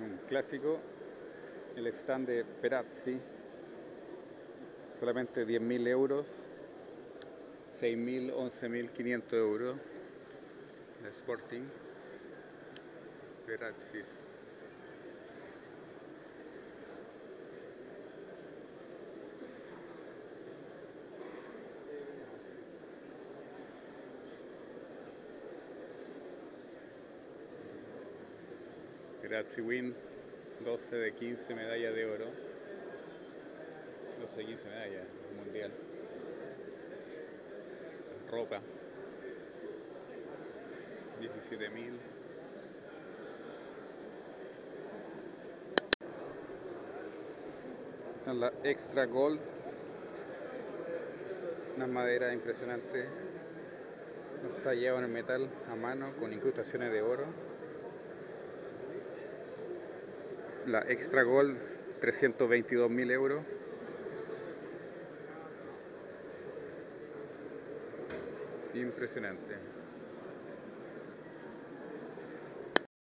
un clásico, el stand de Perazzi, solamente 10.000 euros, 6.000, 11.500 euros, Sporting, Perazzi. Grazie Win, 12 de 15 medallas de oro. 12 de 15 medallas mundial. Ropa. 17.000. Esta es la Extra Gold. Una madera impresionante. Tallado en el metal a mano con incrustaciones de oro. La Extra Gold 322 mil euros impresionante